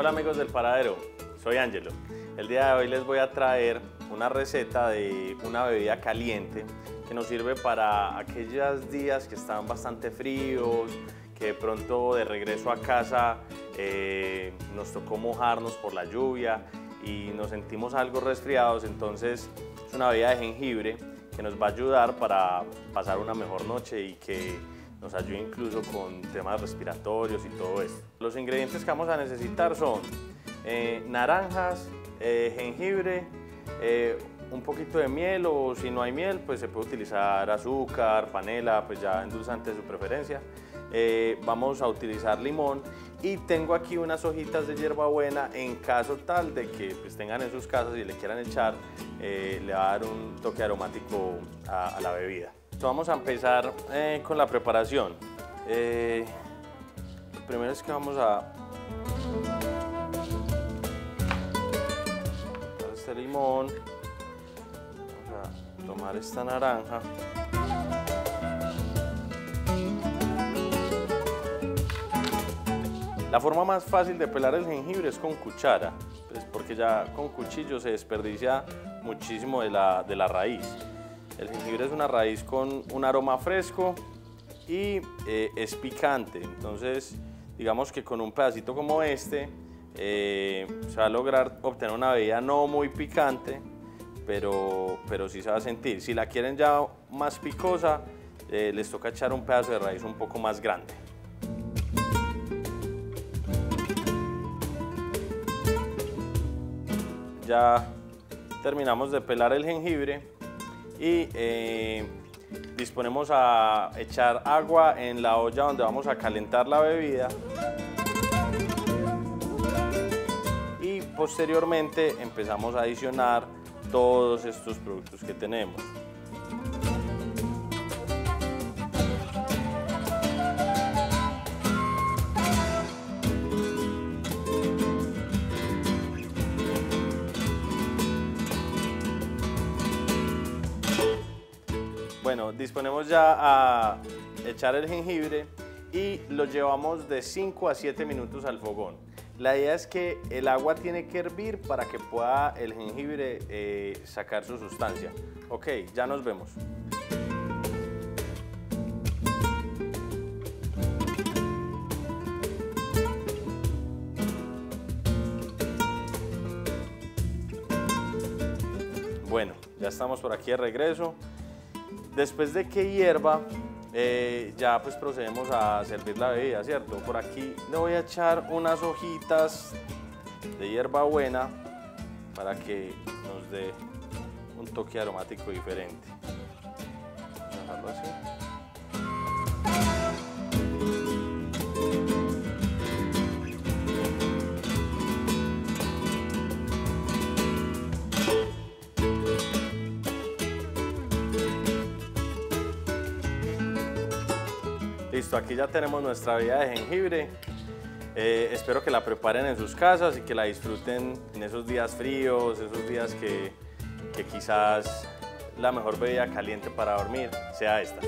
Hola amigos del Paradero, soy Ángelo. El día de hoy les voy a traer una receta de una bebida caliente que nos sirve para aquellos días que están bastante fríos, que de pronto de regreso a casa eh, nos tocó mojarnos por la lluvia y nos sentimos algo resfriados, entonces es una bebida de jengibre que nos va a ayudar para pasar una mejor noche y que nos ayude incluso con temas respiratorios y todo eso. Los ingredientes que vamos a necesitar son eh, naranjas, eh, jengibre, eh, un poquito de miel o si no hay miel pues se puede utilizar azúcar, panela, pues ya endulzante de su preferencia. vamos a utilizar limón y tengo aquí unas hojitas de hierbabuena en caso tal de que pues, tengan en sus casas y le quieran echar, le va a dar un toque aromático a la bebida vamos a empezar eh, con la preparación. Eh, lo primero es que vamos a este limón, vamos a tomar esta naranja. La forma más fácil de pelar el jengibre es con cuchara, pues porque ya con cuchillo se desperdicia muchísimo de la, de la raíz. El jengibre es una raíz con un aroma fresco y eh, es picante, entonces digamos que con un pedacito como este eh, se va a lograr obtener una bebida no muy picante, pero, pero sí se va a sentir. Si la quieren ya más picosa, eh, les toca echar un pedazo de raíz un poco más grande. Ya terminamos de pelar el jengibre y eh, disponemos a echar agua en la olla donde vamos a calentar la bebida y posteriormente empezamos a adicionar todos estos productos que tenemos. Bueno, disponemos ya a echar el jengibre y lo llevamos de 5 a 7 minutos al fogón. La idea es que el agua tiene que hervir para que pueda el jengibre eh, sacar su sustancia. Ok, ya nos vemos. Bueno, ya estamos por aquí de regreso. Después de que hierva, eh, ya pues procedemos a servir la bebida, ¿cierto? Por aquí le voy a echar unas hojitas de hierbabuena para que nos dé un toque aromático diferente. A así. Listo, aquí ya tenemos nuestra bebida de jengibre. Eh, espero que la preparen en sus casas y que la disfruten en esos días fríos, esos días que, que quizás la mejor bebida caliente para dormir sea esta.